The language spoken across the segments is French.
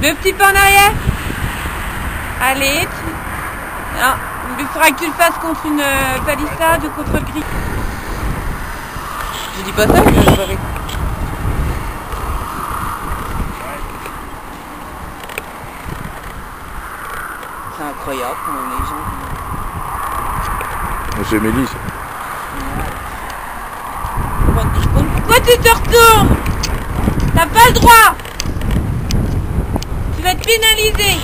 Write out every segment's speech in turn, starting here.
Deux petits pas en arrière Allez, tu... Non, il faudra que tu le fasses contre une euh, palissade ou contre le gris. Je dis pas ça, mais je vais C'est incroyable comment les gens... C'est Mélisse. Pourquoi tu te retournes? T'as pas le droit. Tu vas être pénalisé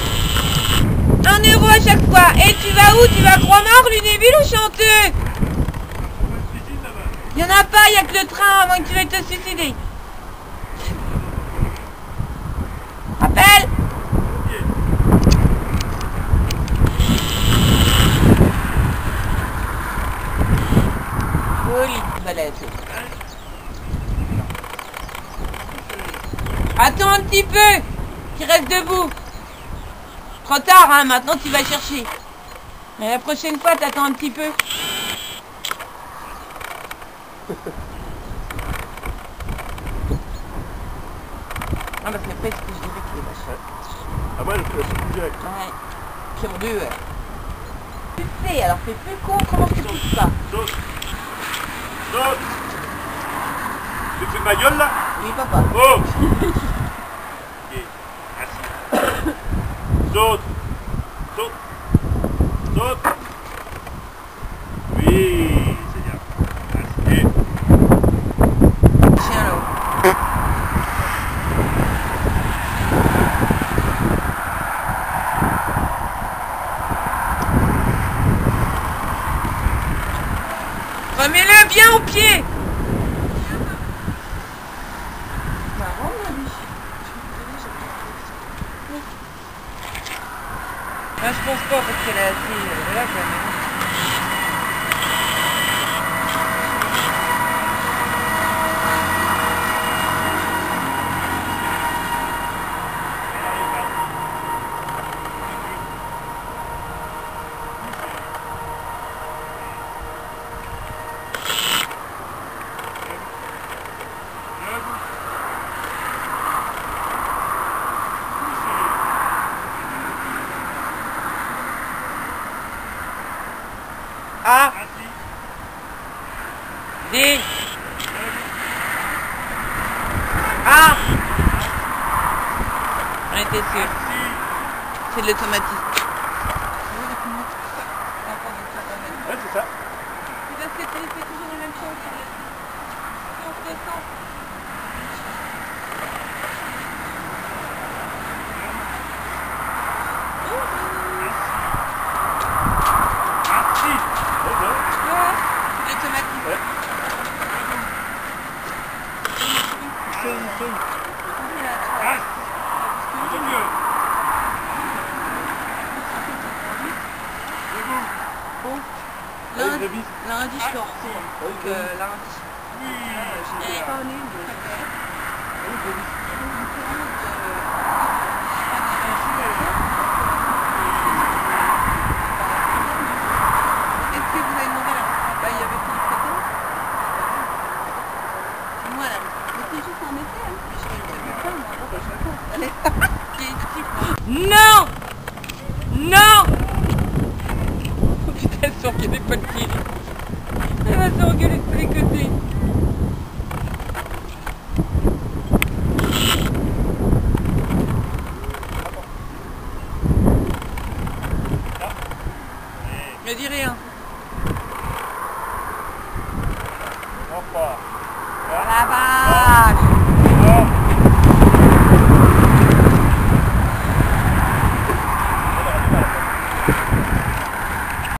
Un euro à chaque fois. Et tu vas où? Tu vas à Croix-Mort, Lunéville ou Chanteux? Il y en a pas, il y a que le train avant que tu veuilles te suicider. Rappel Joli balèze. Attends un petit peu Tu restes debout Trop tard, hein, maintenant tu vas chercher. Mais la prochaine fois, t'attends un petit peu. Ah bah c'est presque que je dirais qu'il est vachement. Ah ouais, c'est direct. Ouais. Sur deux. ouais. Tu sais, alors fais plus con, comment tu pousses pas Saute Saute Tu fais ma gueule là? Oui, papa. Oh Ok, merci. Saute Saute Saute Oui, c'est bien. Merci. Chien là Remets-le bien au pied. Je pense pas parce qu'elle est assez... A D A On était sûr. C'est de l'automatisme. Ouais, c'est ça. C'est toujours la même chose. Merci. Ouais, ouais. C'est l'automatisme. Ouais. Essaye, essaye. Ah, c'est mieux. C'est bon. Allez, Lundi, je euh, lundi. Eh, Allez, David. Est-ce que vous avez demandé là Bah, il y avait plus de photos. Moi, là. Mais c'est juste un effet, hein. Je fais le pas, moi. Bon, bah, je raconte. Allez. Qui est ici, quoi. Non Non Oh putain, elle s'est engueulée pas le pied. Elle va s'engueuler de tous les côtés. Ne dis rien. Vache